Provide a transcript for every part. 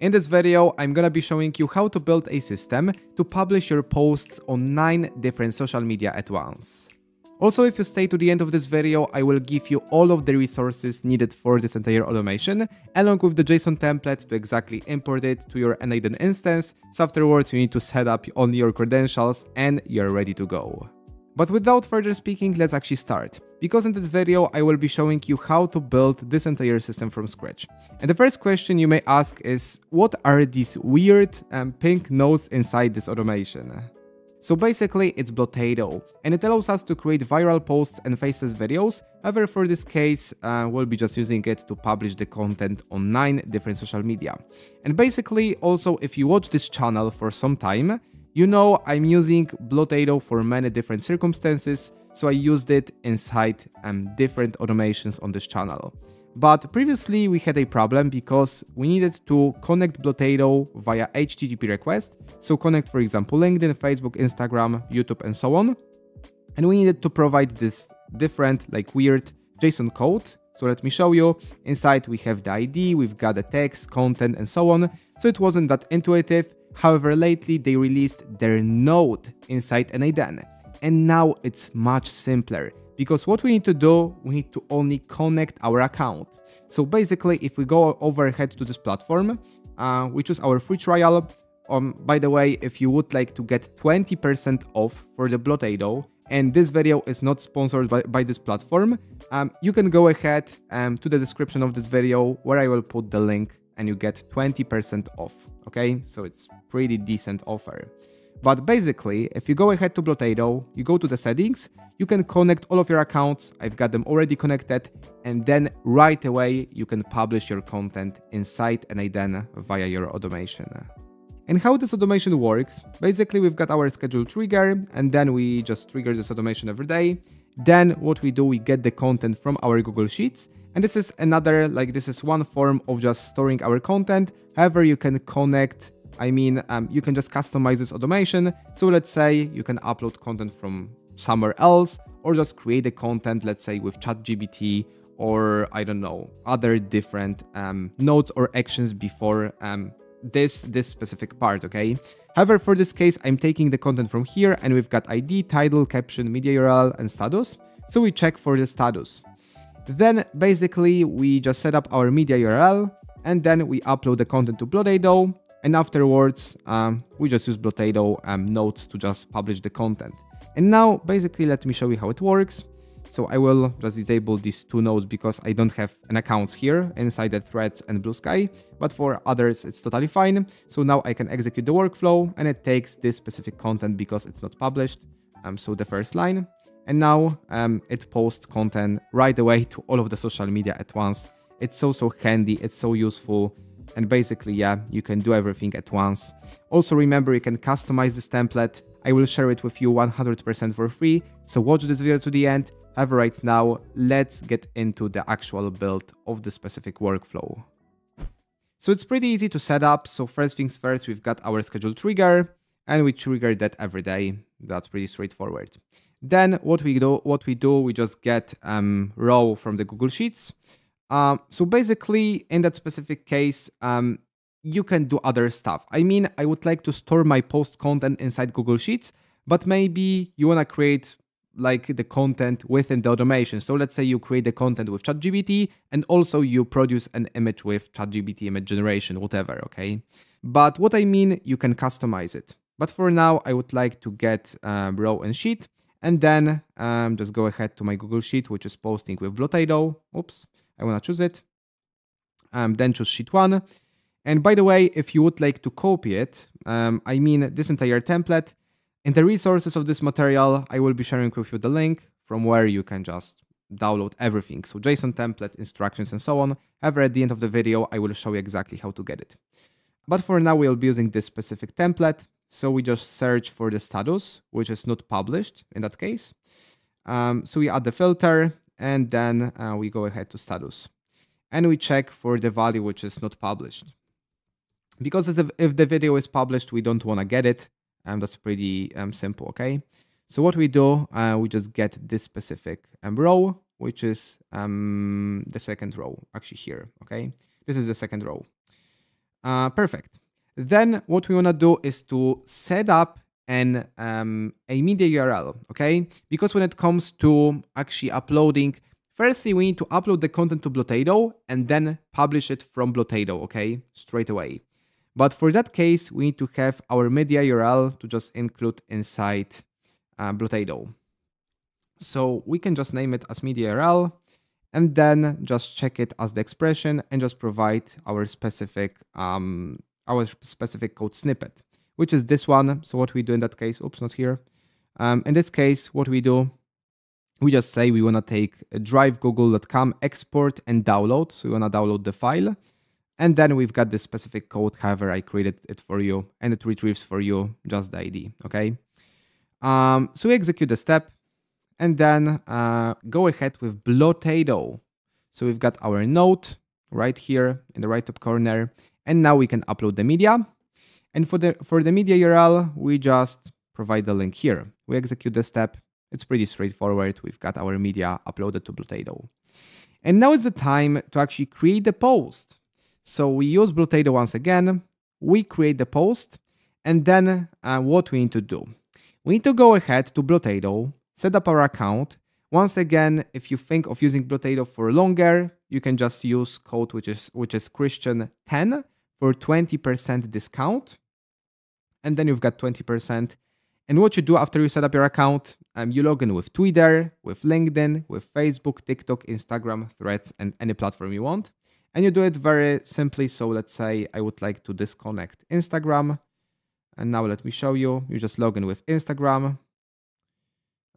In this video, I'm gonna be showing you how to build a system to publish your posts on 9 different social media at once. Also, if you stay to the end of this video, I will give you all of the resources needed for this entire automation, along with the JSON template to exactly import it to your n8n instance, so afterwards you need to set up only your credentials and you're ready to go. But without further speaking, let's actually start. Because in this video, I will be showing you how to build this entire system from scratch. And the first question you may ask is, what are these weird um, pink nodes inside this automation? So basically it's Blotato, and it allows us to create viral posts and faceless videos, however for this case uh, we'll be just using it to publish the content on 9 different social media. And basically also if you watch this channel for some time, you know I'm using Blotato for many different circumstances, so I used it inside um, different automations on this channel. But previously we had a problem because we needed to connect Blotato via HTTP request, so connect for example LinkedIn, Facebook, Instagram, YouTube and so on. And we needed to provide this different like weird JSON code. So let me show you. Inside we have the ID, we've got the text, content and so on. So it wasn't that intuitive. However, lately they released their node inside n8n. And now it's much simpler because what we need to do, we need to only connect our account. So basically, if we go overhead to this platform, uh, we choose our free trial. Um, by the way, if you would like to get 20% off for the Blotato, and this video is not sponsored by, by this platform, um, you can go ahead um, to the description of this video where I will put the link and you get 20% off, okay? So it's pretty decent offer. But basically, if you go ahead to Blotato, you go to the settings, you can connect all of your accounts, I've got them already connected, and then right away you can publish your content inside n8n via your automation. And how this automation works, basically we've got our schedule trigger, and then we just trigger this automation every day. Then what we do, we get the content from our Google Sheets, and this is another, like this is one form of just storing our content. However, you can connect I mean, um, you can just customize this automation. So let's say you can upload content from somewhere else or just create the content, let's say with ChatGPT or I don't know, other different um, nodes or actions before um, this, this specific part, okay? However, for this case, I'm taking the content from here and we've got ID, title, caption, media URL, and status. So we check for the status. Then basically we just set up our media URL and then we upload the content to Blotato and afterwards um, we just use Blotato um, to just publish the content. And now basically let me show you how it works. So I will just disable these two nodes because I don't have an accounts here inside the threads and Bluesky, but for others it's totally fine. So now I can execute the workflow and it takes this specific content because it's not published. Um, so the first line. And now um, it posts content right away to all of the social media at once. It's so, so handy. It's so useful. And basically, yeah, you can do everything at once. Also remember, you can customize this template. I will share it with you 100% for free, so watch this video to the end. However, right now, let's get into the actual build of the specific workflow. So it's pretty easy to set up. So first things first, we've got our schedule trigger and we trigger that every day. That's pretty straightforward. Then what we do, what we do, we just get um, row from the Google Sheets. Um, so basically, in that specific case, um, you can do other stuff. I mean, I would like to store my post content inside Google Sheets, but maybe you want to create like the content within the automation. So let's say you create the content with ChatGPT and also you produce an image with ChatGPT image generation, whatever, okay? But what I mean, you can customize it. But for now, I would like to get um, row and sheet and then um, just go ahead to my Google Sheet, which is posting with Blotato. Oops. I want to choose it. Um, then choose sheet one. And by the way, if you would like to copy it, um, I mean this entire template, in the resources of this material, I will be sharing with you the link from where you can just download everything. So JSON template, instructions, and so on. However, at the end of the video, I will show you exactly how to get it. But for now, we'll be using this specific template. So we just search for the status, which is not published in that case. Um, so we add the filter and then uh, we go ahead to status and we check for the value which is not published because if the video is published we don't want to get it and that's pretty um, simple okay so what we do uh, we just get this specific um, row which is um, the second row actually here okay this is the second row Uh, perfect. Then what we want to do is to set up an um, a media URL, okay? Because when it comes to actually uploading, firstly we need to upload the content to Blotato and then publish it from Blotato, okay? Straight away. But for that case, we need to have our media URL to just include inside uh, Blotato. So we can just name it as media URL and then just check it as the expression and just provide our specific um, our specific code snippet, which is this one. So what we do in that case, oops, not here. Um, in this case, what we do, we just say we want to take drive google.com, export and download. So we want to download the file. And then we've got this specific code, however, I created it for you and it retrieves for you just the ID, okay? Um, so we execute the step and then uh, go ahead with Blotato. So we've got our node right here in the right top corner. And now we can upload the media. And for the, for the media URL, we just provide the link here. We execute the step. It's pretty straightforward. We've got our media uploaded to Blotato. And now it's the time to actually create the post. So we use Blotato once again. We create the post. And then uh, what we need to do? We need to go ahead to Blotato, set up our account. Once again, if you think of using Blotato for longer, you can just use code which is which is Christian 10 for 20% discount. And then you've got 20%. And what you do after you set up your account, um, you log in with Twitter, with LinkedIn, with Facebook, TikTok, Instagram, Threads, and any platform you want. And you do it very simply. So let's say I would like to disconnect Instagram. And now let me show you. You just log in with Instagram.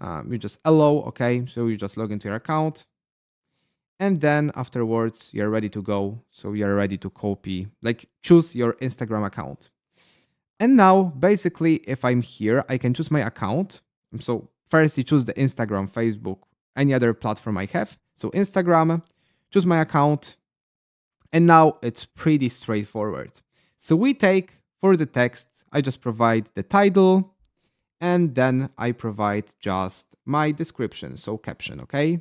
Um, you just allow, okay? So you just log into your account. And then afterwards, you're ready to go. So you're ready to copy, like choose your Instagram account. And now, basically, if I'm here, I can choose my account. So first, you choose the Instagram, Facebook, any other platform I have. So Instagram, choose my account. And now it's pretty straightforward. So we take for the text, I just provide the title and then I provide just my description, so caption, okay?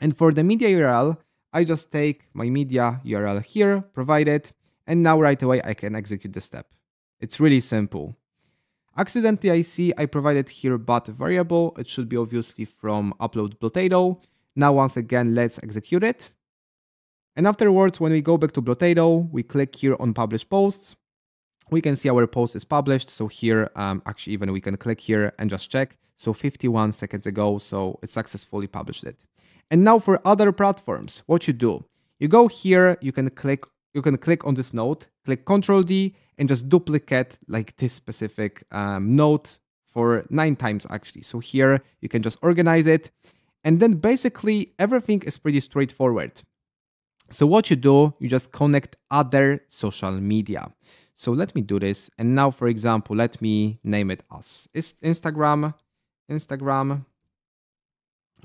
And for the media URL, I just take my media URL here, provide it, and now right away I can execute the step. It's really simple. Accidentally I see I provided here but a variable, it should be obviously from upload Blotato. Now once again, let's execute it. And afterwards, when we go back to Blotato, we click here on publish posts, we can see our post is published. So here, um, actually, even we can click here and just check. So 51 seconds ago, so it successfully published it. And now for other platforms, what you do, you go here, you can click, you can click on this node, click Control D, and just duplicate like this specific um, for nine times actually. So here you can just organize it, and then basically everything is pretty straightforward. So what you do, you just connect other social media. So let me do this. And now, for example, let me name it as Instagram, Instagram.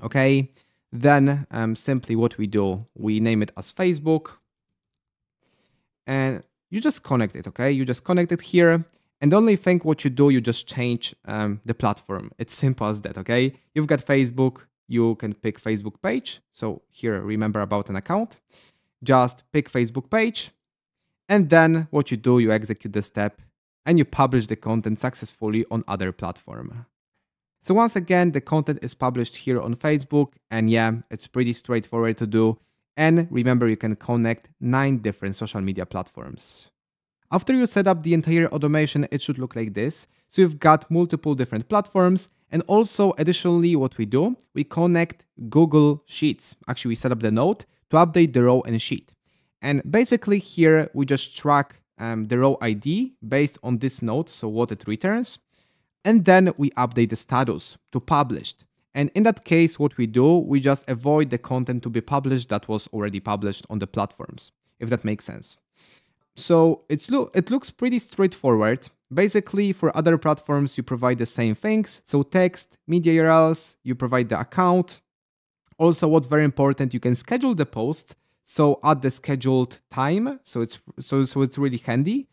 Okay. Then um, simply what we do, we name it as Facebook. And you just connect it, okay? You just connect it here. And the only thing what you do, you just change um, the platform. It's simple as that, okay? You've got Facebook, you can pick Facebook page. So here, remember about an account. Just pick Facebook page and then what you do, you execute the step and you publish the content successfully on other platform. So once again, the content is published here on Facebook and yeah, it's pretty straightforward to do. And remember, you can connect nine different social media platforms. After you set up the entire automation, it should look like this. So you've got multiple different platforms. And also additionally, what we do, we connect Google Sheets. Actually, we set up the node to update the row and sheet. And basically here we just track um, the row ID based on this node, so what it returns. And then we update the status to published. And in that case, what we do, we just avoid the content to be published that was already published on the platforms, if that makes sense. So it's lo it looks pretty straightforward. Basically, for other platforms, you provide the same things. So text, media URLs, you provide the account. Also, what's very important, you can schedule the post so at the scheduled time so it's so so it's really handy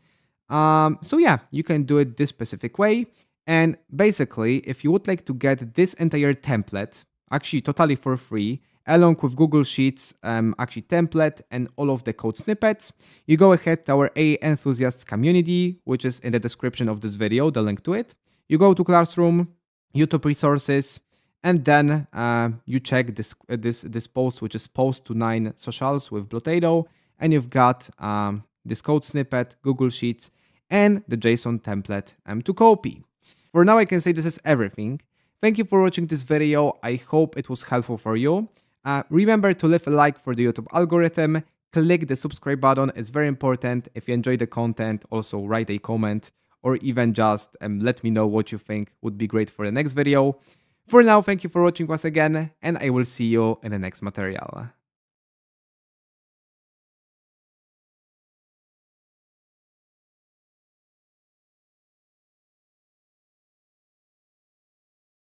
um, so yeah you can do it this specific way and basically if you would like to get this entire template actually totally for free along with Google Sheets um, actually template and all of the code snippets. You go ahead to our AI enthusiasts community, which is in the description of this video, the link to it. You go to Classroom, YouTube resources, and then uh, you check this uh, this this post, which is post to nine socials with Blotato, and you've got um, this code snippet, Google Sheets, and the JSON template um, to copy. For now, I can say this is everything. Thank you for watching this video. I hope it was helpful for you. Uh, remember to leave a like for the YouTube algorithm. Click the subscribe button. It's very important. If you enjoy the content, also write a comment or even just um, let me know what you think would be great for the next video. For now, thank you for watching once again, and I will see you in the next material.